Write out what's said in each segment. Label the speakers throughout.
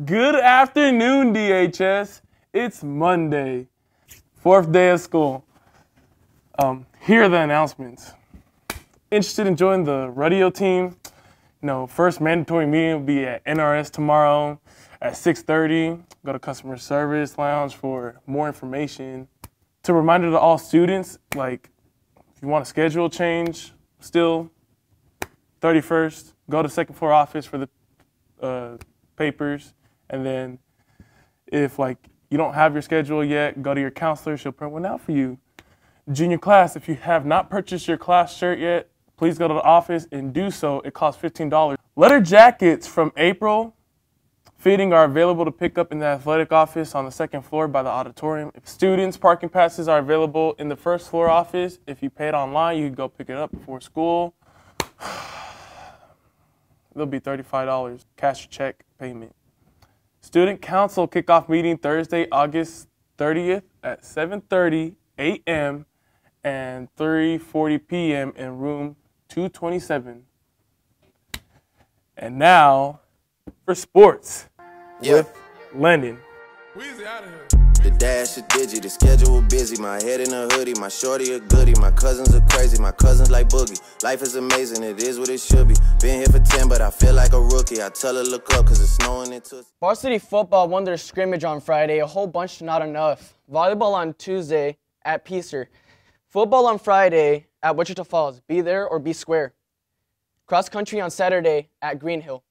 Speaker 1: Good afternoon, DHS. It's Monday, fourth day of school. Um, here are the announcements. Interested in joining the radio team? No, first mandatory meeting will be at NRS tomorrow at 6:30. Go to customer service lounge for more information. To reminder to all students, like if you want a schedule change, still 31st, go to second floor office for the uh, papers. And then if like you don't have your schedule yet, go to your counselor, she'll print one out for you. Junior class, if you have not purchased your class shirt yet, please go to the office and do so. It costs $15. Letter jackets from April fitting are available to pick up in the athletic office on the second floor by the auditorium. If students, parking passes are available in the first floor office. If you pay it online, you can go pick it up before school. It'll be $35 cash check payment. Student Council kickoff meeting Thursday, August 30th at 7:30 a.m. and 3:40 p.m. in room 227. And now for sports with Lennon.
Speaker 2: Weezy out of here.
Speaker 3: The dash a digi, the schedule busy. My head in a hoodie, my shorty a goodie. My cousins are crazy, my cousins like boogie. Life is amazing, it is what it should be. Been here for 10, but I feel like a rookie. I tell her look up, cause it's snowing in Tootsie.
Speaker 4: Varsity football won their scrimmage on Friday, a whole bunch not enough. Volleyball on Tuesday at Peacer. Football on Friday at Wichita Falls. Be there or be square. Cross country on Saturday at Green Hill.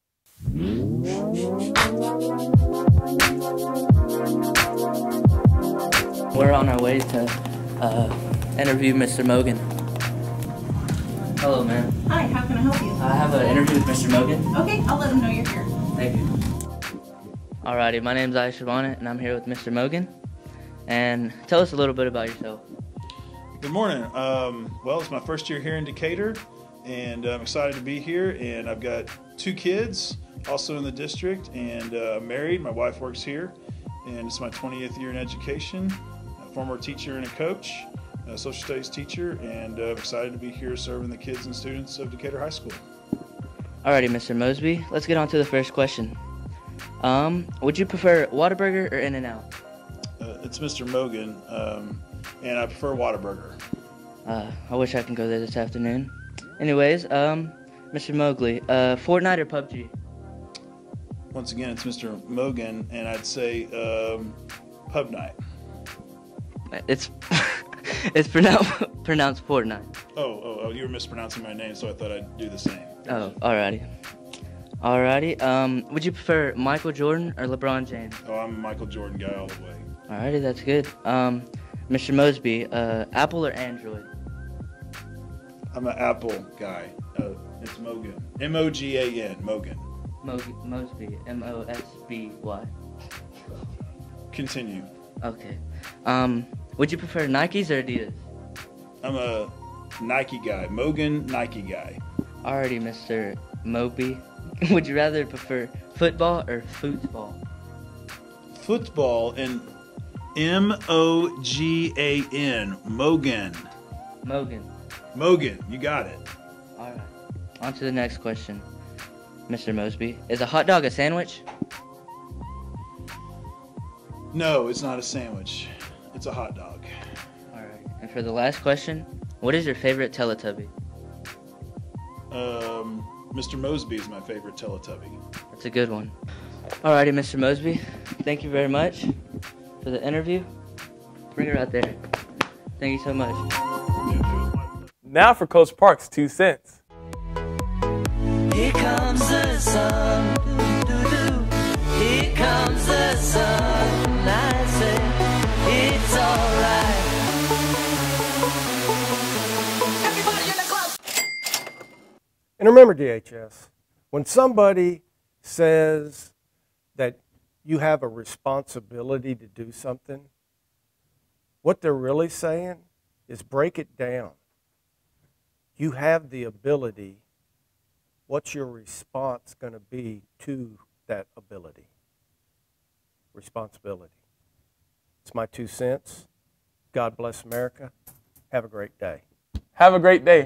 Speaker 5: We're on our way to uh, interview Mr. Mogan. Hello, man.
Speaker 6: Hi, how can I help you?
Speaker 5: I have an interview with Mr. Mogan.
Speaker 6: Okay, I'll let him know you're here.
Speaker 5: Thank you. Alrighty, my name's Aisha Bonnet, and I'm here with Mr. Mogan. And tell us a little bit about yourself.
Speaker 2: Good morning. Um, well, it's my first year here in Decatur, and I'm excited to be here. And I've got two kids also in the district, and uh, I'm married. My wife works here, and it's my 20th year in education. Former teacher and a coach, a social studies teacher, and uh, I'm excited to be here serving the kids and students of Decatur High School.
Speaker 5: Alrighty, Mr. Mosby, let's get on to the first question. Um, would you prefer Whataburger or In-N-Out?
Speaker 2: Uh, it's Mr. Mogan, um, and I prefer Whataburger.
Speaker 5: Uh, I wish I can go there this afternoon. Anyways, um, Mr. Mowgli, uh, Fortnite or PUBG?
Speaker 2: Once again, it's Mr. Mogan, and I'd say um, Pub Night.
Speaker 5: It's it's pronounced pronounced Fortnite.
Speaker 2: Oh, oh, oh, you were mispronouncing my name, so I thought I'd do the same.
Speaker 5: Oh, alrighty. Alrighty. Um, would you prefer Michael Jordan or LeBron James?
Speaker 2: Oh, I'm a Michael Jordan guy all the way.
Speaker 5: Alrighty, that's good. Um, Mr. Mosby, uh, Apple or Android?
Speaker 2: I'm an Apple guy. Uh, it's Mogan. M O G A N. Mogan.
Speaker 5: Mo- Mosby, M O S B Y.
Speaker 2: Continue.
Speaker 5: Okay. Um, would you prefer Nikes or Adidas?
Speaker 2: I'm a Nike guy. Mogan Nike guy.
Speaker 5: Alrighty, Mr. Moby. would you rather prefer football or football?
Speaker 2: Football and M O G A N. Mogan.
Speaker 5: Mogan.
Speaker 2: Mogan. You got it.
Speaker 5: Alright. On to the next question. Mr. Mosby. Is a hot dog a sandwich?
Speaker 2: No, it's not a sandwich. It's a hot dog.
Speaker 5: Alright. And for the last question, what is your favorite Teletubby?
Speaker 2: Um, Mr. Mosby is my favorite Teletubby.
Speaker 5: That's a good one. All righty, Mr. Mosby. Thank you very much for the interview. Bring her out there. Thank you so much.
Speaker 1: Now for Coach Park's two cents.
Speaker 7: Here comes the sun. Here comes the sun.
Speaker 8: And remember, DHS, when somebody says that you have a responsibility to do something, what they're really saying is break it down. You have the ability. What's your response going to be to that ability? Responsibility. It's my two cents. God bless America. Have a great day.
Speaker 1: Have a great day.